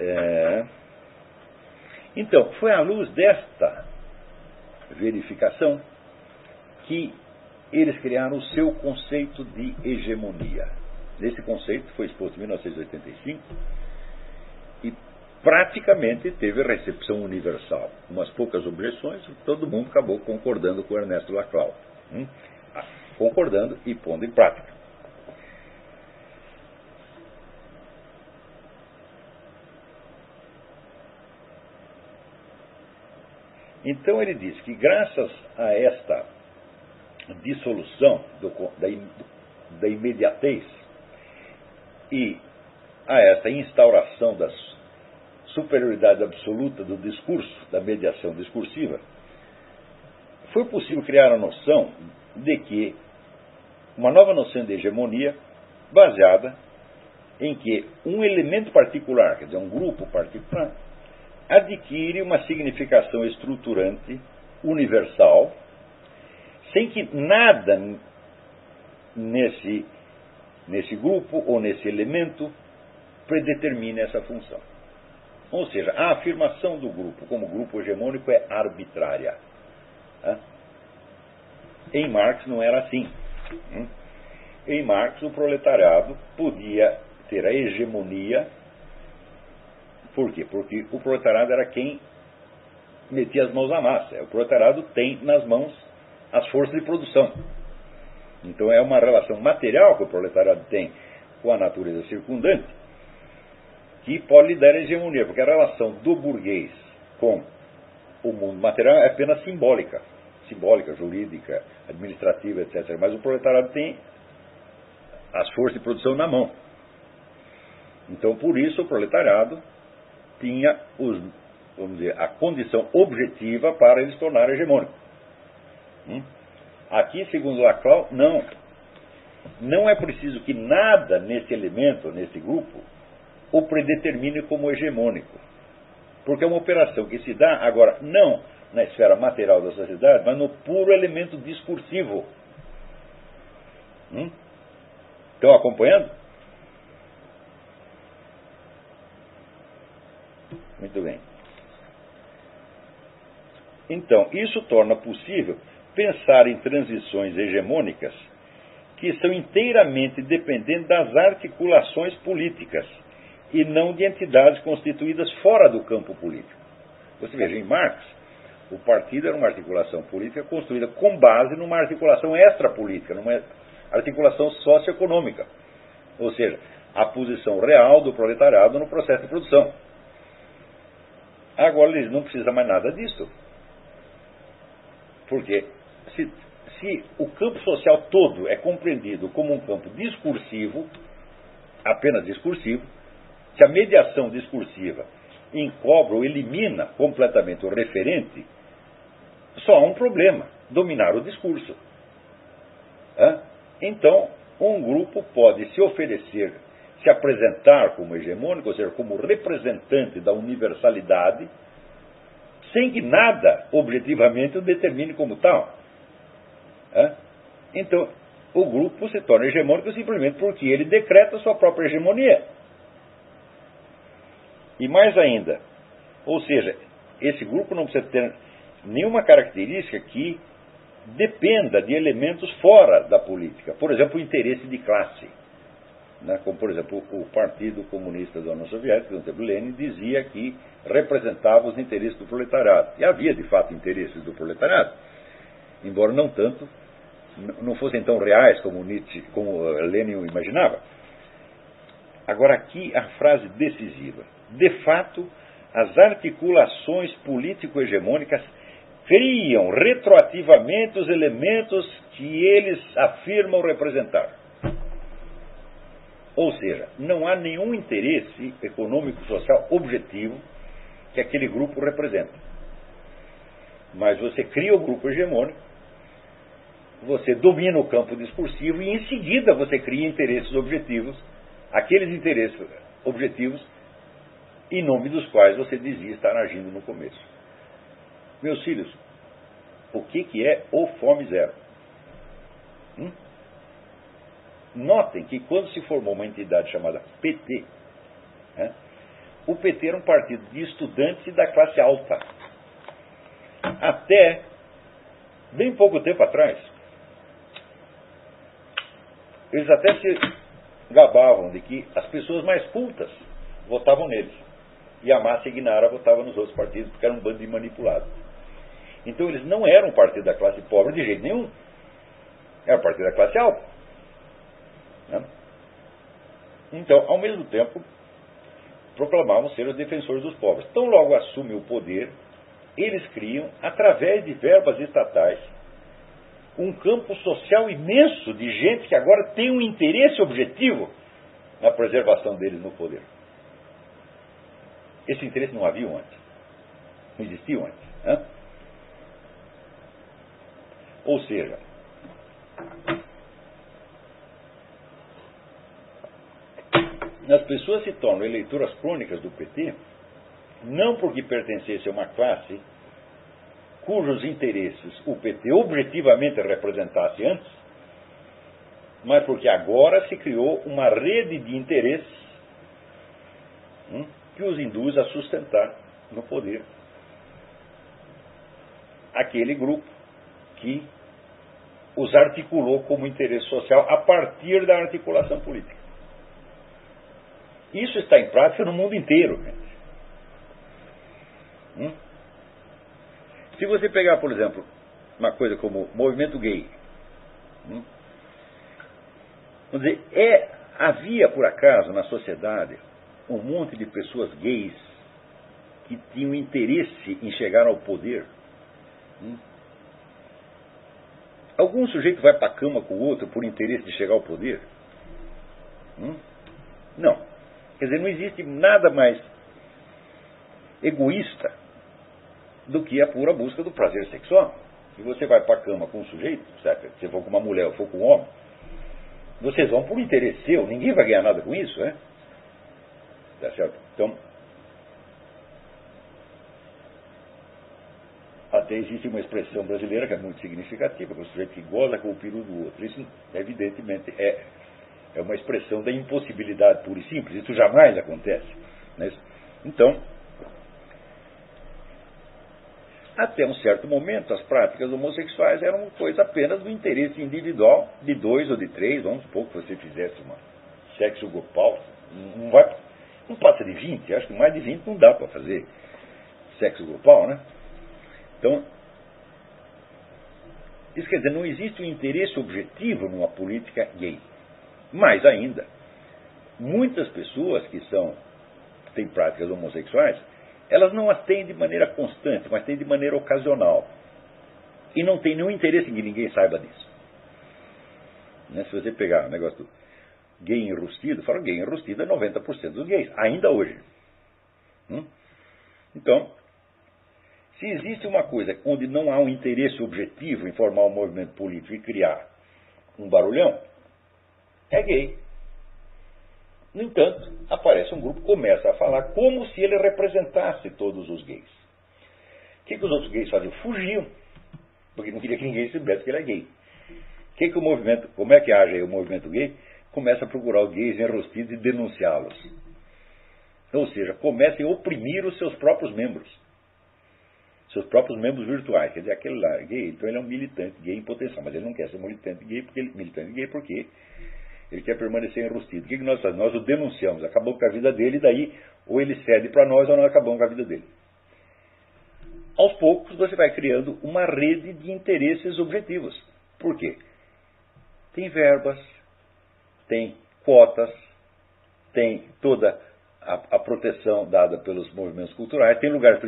É... Então, foi à luz desta verificação que eles criaram o seu conceito de hegemonia. Esse conceito foi exposto em 1985 e praticamente teve recepção universal. Umas poucas objeções, todo mundo acabou concordando com Ernesto Laclau. Hum? Concordando e pondo em prática. Então ele diz que graças a esta dissolução do, da, da imediatez e a esta instauração da superioridade absoluta do discurso, da mediação discursiva, foi possível criar a noção de que uma nova noção de hegemonia baseada em que um elemento particular, quer dizer, um grupo particular, adquire uma significação estruturante universal, sem que nada nesse, nesse grupo ou nesse elemento predetermine essa função. Ou seja, a afirmação do grupo como grupo hegemônico é arbitrária. Em Marx não era assim. Hum? Em Marx, o proletariado podia ter a hegemonia por quê? Porque o proletariado era quem metia as mãos na massa. O proletariado tem nas mãos as forças de produção. Então é uma relação material que o proletariado tem com a natureza circundante que pode lhe dar hegemonia, porque a relação do burguês com o mundo material é apenas simbólica, simbólica, jurídica, administrativa, etc. Mas o proletariado tem as forças de produção na mão. Então, por isso, o proletariado tinha os, vamos dizer, a condição objetiva para ele se tornar hegemônico. Hum? Aqui, segundo Laclau, não. Não é preciso que nada nesse elemento, nesse grupo, o predetermine como hegemônico. Porque é uma operação que se dá, agora, não na esfera material da sociedade, mas no puro elemento discursivo. Hum? Estão acompanhando? Muito bem. Então, isso torna possível pensar em transições hegemônicas que são inteiramente dependentes das articulações políticas e não de entidades constituídas fora do campo político. Você veja, em Marx, o partido era uma articulação política construída com base numa articulação extrapolítica, numa articulação socioeconômica. Ou seja, a posição real do proletariado no processo de produção. Agora eles não precisam mais nada disso. Porque se, se o campo social todo é compreendido como um campo discursivo, apenas discursivo, se a mediação discursiva encobre ou elimina completamente o referente, só há um problema: dominar o discurso. Então, um grupo pode se oferecer se apresentar como hegemônico, ou seja, como representante da universalidade, sem que nada objetivamente o determine como tal. É? Então, o grupo se torna hegemônico simplesmente porque ele decreta sua própria hegemonia. E mais ainda, ou seja, esse grupo não precisa ter nenhuma característica que dependa de elementos fora da política. Por exemplo, o interesse de classe. Né, como, por exemplo, o Partido Comunista da União Soviética, do tempo Lenin, dizia que representava os interesses do proletariado. E havia, de fato, interesses do proletariado, embora não tanto, não fossem tão reais como, Nietzsche, como Lenin imaginava. Agora, aqui a frase decisiva. De fato, as articulações político-hegemônicas criam retroativamente os elementos que eles afirmam representar. Ou seja, não há nenhum interesse econômico-social objetivo que aquele grupo representa. Mas você cria o grupo hegemônico, você domina o campo discursivo e em seguida você cria interesses objetivos, aqueles interesses objetivos em nome dos quais você dizia estar agindo no começo. Meus filhos, o que, que é o Fome Zero? Hum? Notem que quando se formou uma entidade chamada PT, né, o PT era um partido de estudantes da classe alta. Até bem pouco tempo atrás. Eles até se gabavam de que as pessoas mais cultas votavam neles. E a massa ignara votava nos outros partidos porque era um bando de manipulados. Então eles não eram um partido da classe pobre de jeito nenhum. Era um partido da classe alta. Né? Então, ao mesmo tempo, proclamavam ser os defensores dos pobres. Então, logo assume o poder, eles criam, através de verbas estatais, um campo social imenso de gente que agora tem um interesse objetivo na preservação deles no poder. Esse interesse não havia antes. Não existia antes. Né? Ou seja, as pessoas se tornam eleitoras crônicas do PT não porque pertencessem a uma classe cujos interesses o PT objetivamente representasse antes, mas porque agora se criou uma rede de interesses hum, que os induz a sustentar no poder aquele grupo que os articulou como interesse social a partir da articulação política. Isso está em prática no mundo inteiro. Hum? Se você pegar, por exemplo, uma coisa como movimento gay, hum? vamos dizer, é, havia por acaso na sociedade um monte de pessoas gays que tinham interesse em chegar ao poder. Hum? Algum sujeito vai para a cama com o outro por interesse de chegar ao poder? Hum? Não. Quer dizer, não existe nada mais egoísta do que a pura busca do prazer sexual. Se você vai para a cama com um sujeito, certo? se for com uma mulher ou for com um homem, vocês vão por interesse seu, ninguém vai ganhar nada com isso, né? Tá certo? Então, até existe uma expressão brasileira que é muito significativa, que é o sujeito que goza com o peru do outro. Isso, evidentemente, é é uma expressão da impossibilidade pura e simples. Isso jamais acontece. Né? Então, até um certo momento, as práticas homossexuais eram coisa apenas do interesse individual de dois ou de três. Vamos supor que você fizesse uma sexo grupal. Não, vai, não passa de 20, acho que mais de 20 não dá para fazer sexo grupal, né? Então, isso quer dizer, não existe um interesse objetivo numa política gay. Mais ainda, muitas pessoas que são têm práticas homossexuais, elas não as têm de maneira constante, mas têm de maneira ocasional. E não tem nenhum interesse em que ninguém saiba disso. Né? Se você pegar o negócio do gay enrustido, fala gay enrustido é 90% dos gays, ainda hoje. Hum? Então, se existe uma coisa onde não há um interesse objetivo em formar um movimento político e criar um barulhão, é gay. No entanto, aparece um grupo, começa a falar como se ele representasse todos os gays. O que, que os outros gays faziam? Fugiam, porque não queria que ninguém soubesse que ele é gay. Que que o movimento, como é que age o movimento gay? Começa a procurar os gays enrostidos e denunciá-los. Ou seja, começa a oprimir os seus próprios membros. Seus próprios membros virtuais. Quer dizer, aquele lá é gay, então ele é um militante gay em potencial, mas ele não quer ser militante gay porque ele, militante gay porque ele quer permanecer enrustido. O que, nós fazemos? Nós o denunciamos, acabamos com a vida dele, e daí ou ele cede para nós ou nós acabamos com a vida dele. Aos poucos você vai criando uma rede de interesses objetivos. Por quê? Tem verbas, tem cotas, tem toda a, a proteção dada pelos movimentos culturais, tem lugares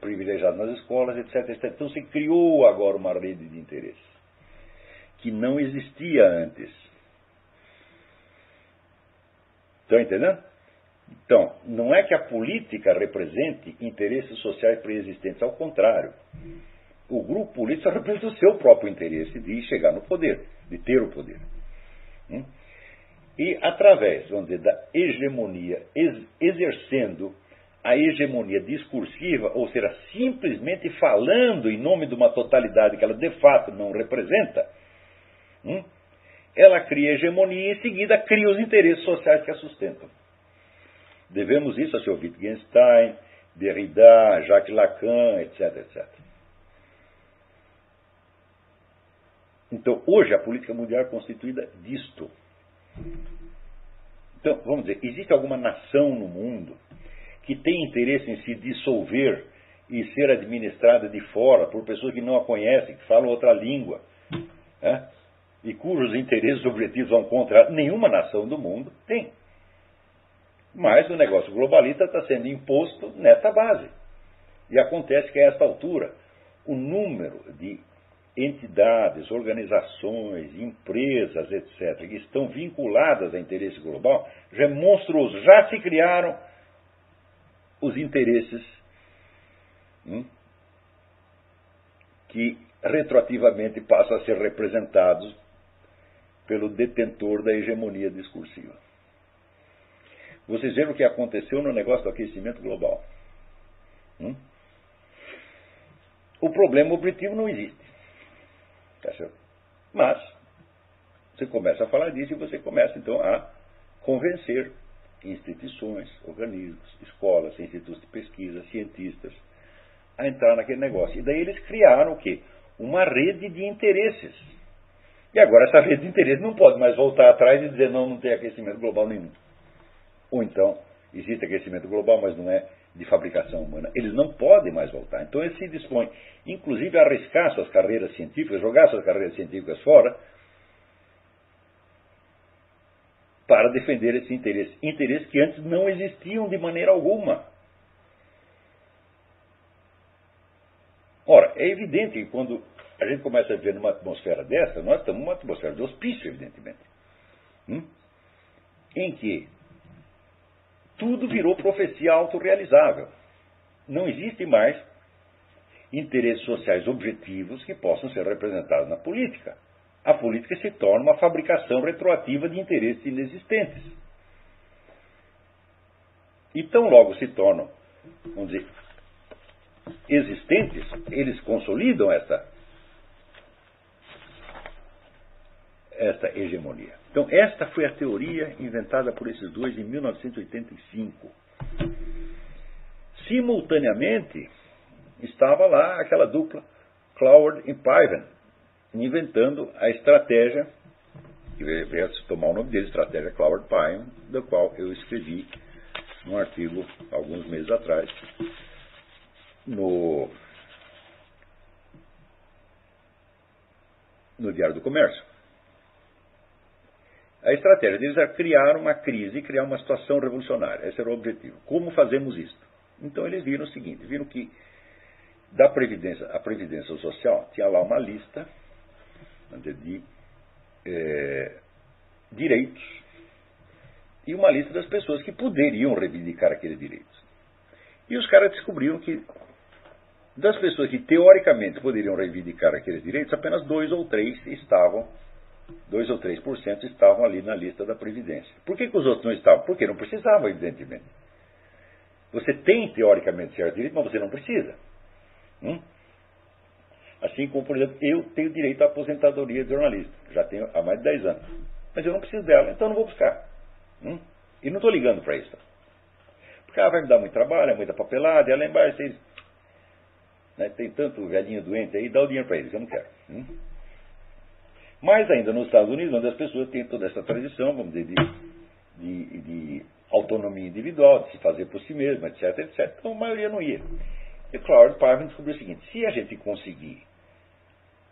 privilegiados nas escolas, etc, etc. Então se criou agora uma rede de interesses que não existia antes. Estão entendendo? Então, não é que a política represente interesses sociais preexistentes, ao contrário. O grupo político representa o seu próprio interesse de chegar no poder, de ter o poder. Hum? E através, vamos dizer, da hegemonia, exercendo a hegemonia discursiva, ou seja, simplesmente falando em nome de uma totalidade que ela de fato não representa, hum? Ela cria hegemonia e em seguida cria os interesses sociais que a sustentam. Devemos isso a seu Wittgenstein, Derrida, Jacques Lacan, etc, etc. Então, hoje a política mundial é constituída disto. Então, vamos dizer, existe alguma nação no mundo que tem interesse em se dissolver e ser administrada de fora por pessoas que não a conhecem, que falam outra língua, né? E cujos interesses objetivos vão contra nenhuma nação do mundo, tem. Mas o negócio globalista está sendo imposto nessa base. E acontece que a esta altura, o número de entidades, organizações, empresas, etc., que estão vinculadas a interesse global, já é monstruoso. Já se criaram os interesses hum, que retroativamente passam a ser representados pelo detentor da hegemonia discursiva. Vocês viram o que aconteceu no negócio do aquecimento global. Hum? O problema objetivo não existe. Tá certo? Mas, você começa a falar disso e você começa então a convencer instituições, organismos, escolas, institutos de pesquisa, cientistas, a entrar naquele negócio. E daí eles criaram o quê? Uma rede de interesses. E agora essa rede de interesses não pode mais voltar atrás e dizer não, não tem aquecimento global nenhum. Ou então, existe aquecimento global, mas não é de fabricação humana. Eles não podem mais voltar. Então eles se dispõem, inclusive, a arriscar suas carreiras científicas, jogar suas carreiras científicas fora, para defender esse interesse. Interesses que antes não existiam de maneira alguma. Ora, é evidente que quando a gente começa a viver numa atmosfera dessa, nós estamos numa atmosfera de hospício, evidentemente. Hum? Em que tudo virou profecia autorrealizável. Não existe mais interesses sociais objetivos que possam ser representados na política. A política se torna uma fabricação retroativa de interesses inexistentes. E tão logo se tornam, vamos dizer, existentes, eles consolidam essa, esta hegemonia. Então, esta foi a teoria inventada por esses dois em 1985. Simultaneamente, estava lá aquela dupla, Cloward e Piven, inventando a estratégia, que veio tomar o nome dele, estratégia Cloward Piven, da qual eu escrevi num artigo alguns meses atrás no, no Diário do Comércio. A estratégia deles era criar uma crise, criar uma situação revolucionária. Esse era o objetivo. Como fazemos isso? Então eles viram o seguinte: viram que da Previdência, a Previdência Social tinha lá uma lista de é, direitos e uma lista das pessoas que poderiam reivindicar aqueles direitos. E os caras descobriram que das pessoas que teoricamente poderiam reivindicar aqueles direitos, apenas dois ou três estavam 2 ou 3% estavam ali na lista da Previdência. Por que, que os outros não estavam? Porque não precisavam, evidentemente. Você tem, teoricamente, certo direito, mas você não precisa. Hum? Assim como, por exemplo, eu tenho direito à aposentadoria de jornalista. Já tenho há mais de 10 anos. Mas eu não preciso dela, então não vou buscar. Hum? E não estou ligando para isso. Porque ela vai me dar muito trabalho, é muita papelada, e ela embaixo, vocês, né, tem tanto velhinho doente aí, dá o dinheiro para eles, eu não quero. Hum? Mais ainda nos Estados Unidos, onde as pessoas têm toda essa tradição, vamos dizer, de, de, de autonomia individual, de se fazer por si mesmo, etc, etc. Então a maioria não ia. E Claude Parvin descobriu o seguinte: se a gente conseguir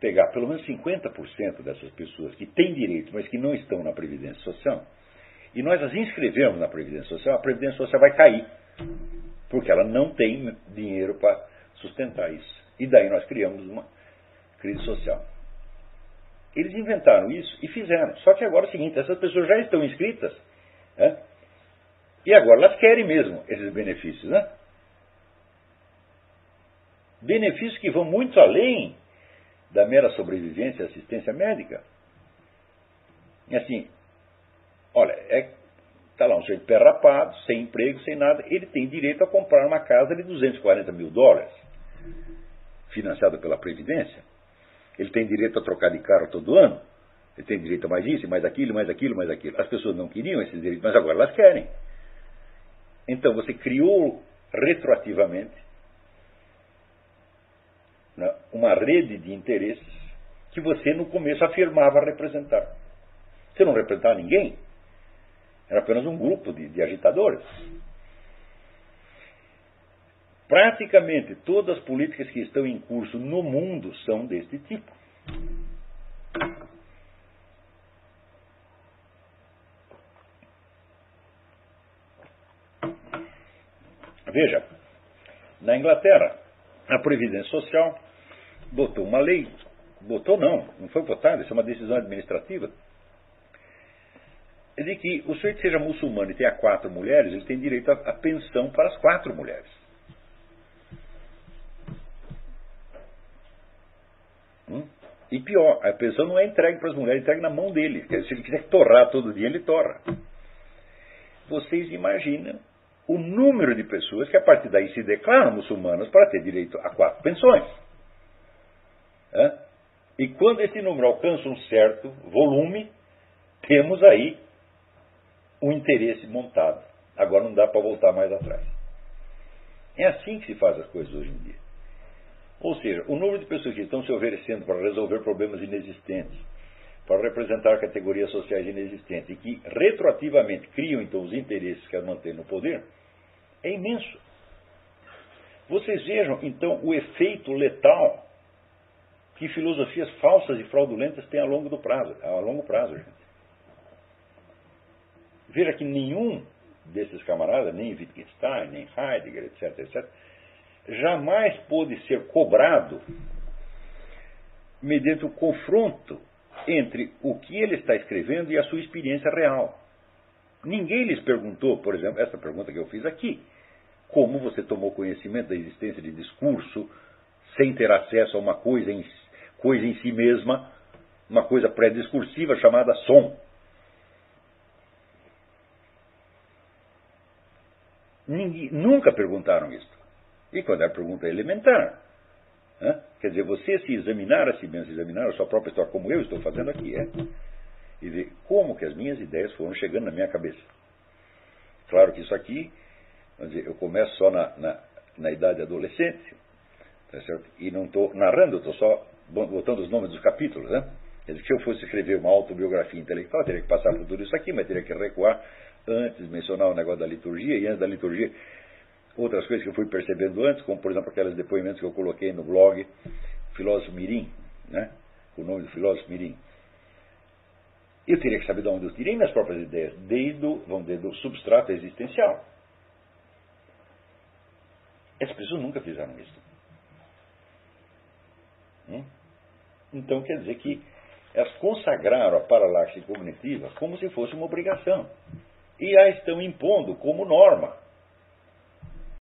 pegar pelo menos 50% dessas pessoas que têm direito, mas que não estão na Previdência Social, e nós as inscrevemos na Previdência Social, a Previdência Social vai cair, porque ela não tem dinheiro para sustentar isso. E daí nós criamos uma crise social. Eles inventaram isso e fizeram. Só que agora é o seguinte: essas pessoas já estão inscritas né? e agora elas querem mesmo esses benefícios. Né? Benefícios que vão muito além da mera sobrevivência e assistência médica. E assim, olha, é, tá lá um sujeito perrapado, sem emprego, sem nada, ele tem direito a comprar uma casa de 240 mil dólares, financiada pela Previdência. Ele tem direito a trocar de carro todo ano. Ele tem direito a mais isso, mais aquilo, mais aquilo, mais aquilo. As pessoas não queriam esses direitos, mas agora elas querem. Então você criou retroativamente né, uma rede de interesses que você no começo afirmava representar. Você não representava ninguém, era apenas um grupo de, de agitadores. Praticamente todas as políticas que estão em curso no mundo são deste tipo. Veja, na Inglaterra, a Previdência Social botou uma lei, botou não, não foi votada, isso é uma decisão administrativa, de que o sujeito seja muçulmano e tenha quatro mulheres, ele tem direito à pensão para as quatro mulheres. Hum? E pior, a pensão não é entregue para as mulheres, é entregue na mão dele. Se ele quiser torrar todo dia, ele torra. Vocês imaginam o número de pessoas que a partir daí se declaram muçulmanas para ter direito a quatro pensões. E quando esse número alcança um certo volume, temos aí um interesse montado. Agora não dá para voltar mais atrás. É assim que se faz as coisas hoje em dia. Ou seja, o número de pessoas que estão se oferecendo para resolver problemas inexistentes, para representar categorias sociais inexistentes e que retroativamente criam então os interesses que as mantêm no poder, é imenso. Vocês vejam, então, o efeito letal que filosofias falsas e fraudulentas têm a longo, prazo, a longo prazo, gente. Veja que nenhum desses camaradas, nem Wittgenstein, nem Heidegger, etc., etc., jamais pôde ser cobrado mediante o confronto entre o que ele está escrevendo e a sua experiência real. Ninguém lhes perguntou, por exemplo, essa pergunta que eu fiz aqui: como você tomou conhecimento da existência de discurso sem ter acesso a uma coisa em, coisa em si mesma, uma coisa pré-discursiva chamada som? Ninguém, nunca perguntaram isso. E quando é a pergunta é elementar, né? quer dizer, você se examinar a si mesmo, examinar a sua própria história, como eu estou fazendo aqui, é e ver como que as minhas ideias foram chegando na minha cabeça. Claro que isso aqui, dizer, eu começo só na, na, na idade adolescente, tá e não estou narrando, estou só botando os nomes dos capítulos. Né? Quer dizer, se eu fosse escrever uma autobiografia intelectual, teria que passar por tudo isso aqui, mas teria que recuar antes, mencionar o negócio da liturgia, e antes da liturgia, outras coisas que eu fui percebendo antes, como por exemplo aqueles depoimentos que eu coloquei no blog Filósofo Mirim, né? o nome do filósofo Mirim. Eu teria que saber de onde eu tirei minhas próprias ideias, desde vamos dizer, do substrato existencial. As pessoas nunca fizeram isso. Hum? Então quer dizer que elas consagraram a paralaxe cognitiva como se fosse uma obrigação. E a estão impondo como norma.